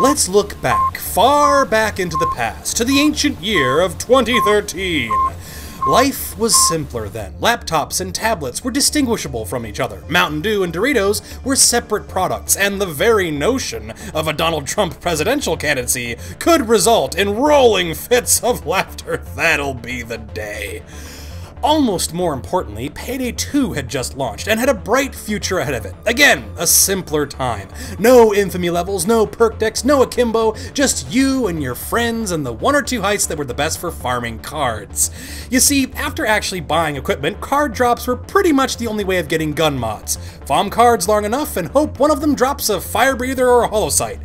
Let's look back, far back into the past, to the ancient year of 2013. Life was simpler then. Laptops and tablets were distinguishable from each other. Mountain Dew and Doritos were separate products, and the very notion of a Donald Trump presidential candidacy could result in rolling fits of laughter. That'll be the day. Almost more importantly, Payday 2 had just launched and had a bright future ahead of it. Again, a simpler time. No infamy levels, no perk decks, no akimbo, just you and your friends and the one or two heists that were the best for farming cards. You see, after actually buying equipment, card drops were pretty much the only way of getting gun mods. Farm cards long enough and hope one of them drops a fire breather or a holosight.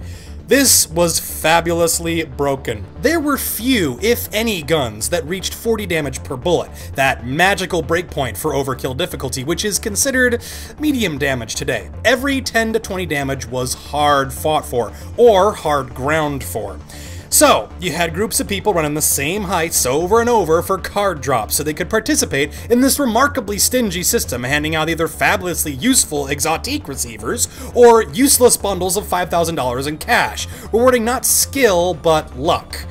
This was fabulously broken. There were few, if any, guns that reached 40 damage per bullet, that magical breakpoint for overkill difficulty, which is considered medium damage today. Every 10 to 20 damage was hard fought for, or hard ground for. So, you had groups of people running the same heists over and over for card drops so they could participate in this remarkably stingy system, handing out either fabulously useful exotique receivers or useless bundles of $5,000 in cash, rewarding not skill but luck.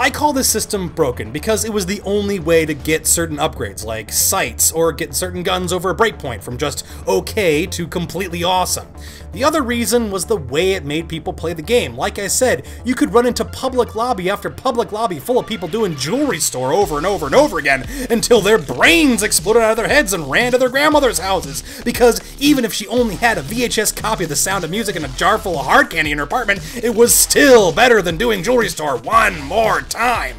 I call this system broken because it was the only way to get certain upgrades, like sights, or get certain guns over a breakpoint from just okay to completely awesome. The other reason was the way it made people play the game. Like I said, you could run into public lobby after public lobby full of people doing jewelry store over and over and over again until their brains exploded out of their heads and ran to their grandmother's houses. Because even if she only had a VHS copy of The Sound of Music and a jar full of hard candy in her apartment, it was still better than doing jewelry store one more time.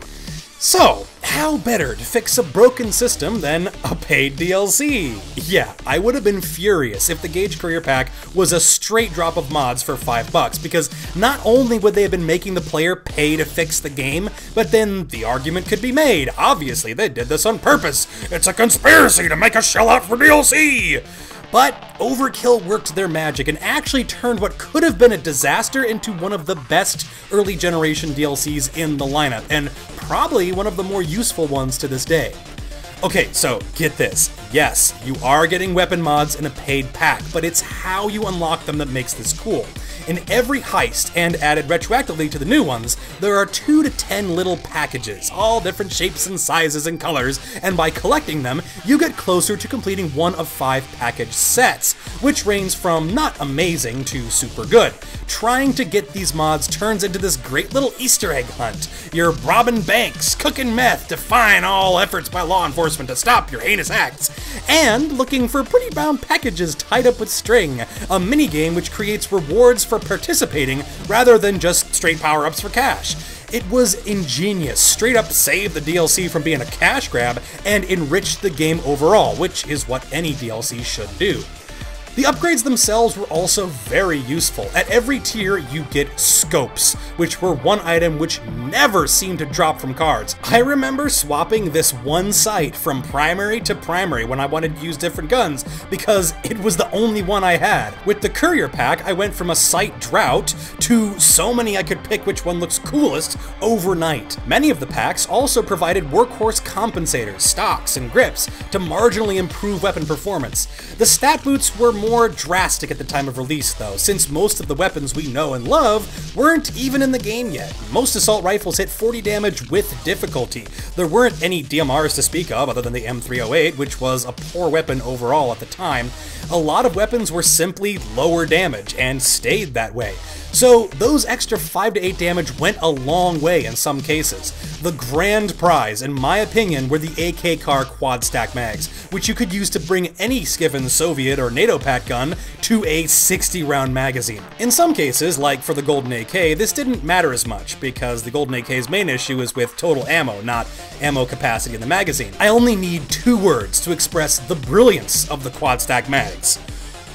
So, how better to fix a broken system than a paid DLC? Yeah, I would have been furious if the Gage Courier Pack was a straight drop of mods for 5 bucks, because not only would they have been making the player pay to fix the game, but then the argument could be made, obviously they did this on purpose. It's a conspiracy to make a shell out for DLC! But Overkill worked their magic and actually turned what could have been a disaster into one of the best early generation DLCs in the lineup, and probably one of the more useful ones to this day. Okay, so get this. Yes, you are getting weapon mods in a paid pack, but it's how you unlock them that makes this cool. In every heist, and added retroactively to the new ones, there are 2 to 10 little packages, all different shapes and sizes and colors, and by collecting them, you get closer to completing one of 5 package sets, which range from not amazing to super good. Trying to get these mods turns into this great little Easter egg hunt. You're robbing banks, cooking meth, defying all efforts by law enforcement to stop your heinous acts, and looking for pretty bound packages tied up with string, a minigame which creates rewards for participating rather than just straight power ups for cash. It was ingenious, straight up saved the DLC from being a cash grab and enriched the game overall, which is what any DLC should do. The upgrades themselves were also very useful. At every tier, you get scopes, which were one item which never seemed to drop from cards. I remember swapping this one sight from primary to primary when I wanted to use different guns, because it was the only one I had. With the courier pack, I went from a sight drought to so many I could pick which one looks coolest overnight. Many of the packs also provided workhorse compensators, stocks, and grips to marginally improve weapon performance. The stat boots were more drastic at the time of release, though, since most of the weapons we know and love weren't even in the game yet. Most assault rifles hit 40 damage with difficulty. There weren't any DMRs to speak of other than the M308, which was a poor weapon overall at the time. A lot of weapons were simply lower damage, and stayed that way. So those extra 5 to 8 damage went a long way in some cases. The grand prize, in my opinion, were the AK car quad stack mags, which you could use to bring any Skiffen Soviet or NATO pack gun to a 60 round magazine. In some cases, like for the Golden AK, this didn't matter as much, because the Golden AK's main issue is with total ammo, not ammo capacity in the magazine. I only need two words to express the brilliance of the quad stack mags.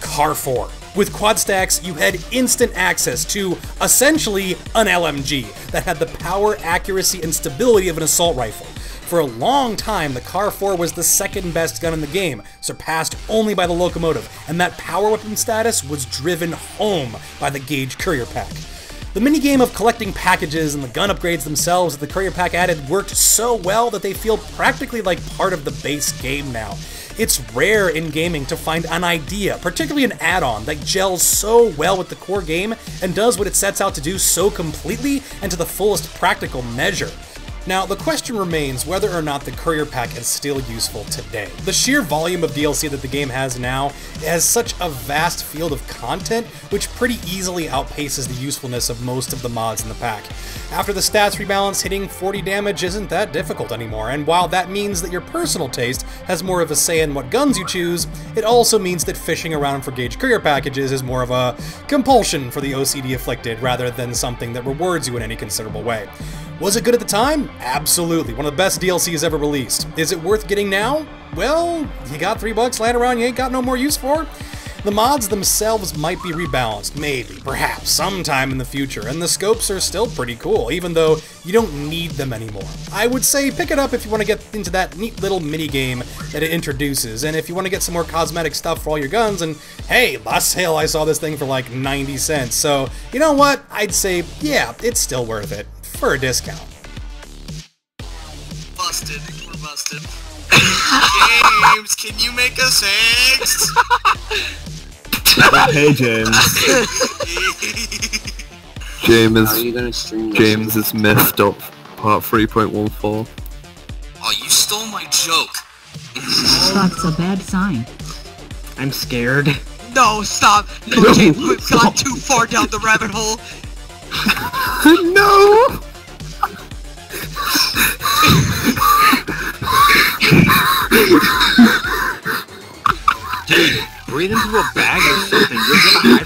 CAR-4. With quad stacks, you had instant access to essentially an LMG that had the power, accuracy, and stability of an assault rifle. For a long time, the CAR-4 was the second best gun in the game, surpassed only by the Locomotive, and that power weapon status was driven home by the Gage Courier Pack. The minigame of collecting packages and the gun upgrades themselves that the Courier Pack added worked so well that they feel practically like part of the base game now. It's rare in gaming to find an idea, particularly an add-on, that gels so well with the core game and does what it sets out to do so completely and to the fullest practical measure. Now, the question remains whether or not the Courier Pack is still useful today. The sheer volume of DLC that the game has now has such a vast field of content, which pretty easily outpaces the usefulness of most of the mods in the pack. After the stats rebalance, hitting 40 damage isn't that difficult anymore, and while that means that your personal taste has more of a say in what guns you choose, it also means that fishing around for Gage courier packages is more of a compulsion for the OCD afflicted rather than something that rewards you in any considerable way. Was it good at the time? Absolutely. One of the best DLCs ever released. Is it worth getting now? Well, you got three bucks laying around you ain't got no more use for? The mods themselves might be rebalanced, maybe, perhaps, sometime in the future, and the scopes are still pretty cool, even though you don't need them anymore. I would say pick it up if you want to get into that neat little mini-game that it introduces, and if you want to get some more cosmetic stuff for all your guns, and hey, last sale I saw this thing for like 90 cents, so you know what? I'd say, yeah, it's still worth it for a discount. Make us eggs? hey James. James is James is messed up. Part 3.14. Oh, you stole my joke. That's a bad sign. I'm scared. No, stop. No, James, we've gone too far down the rabbit hole. no! Into a bag or something. You're gonna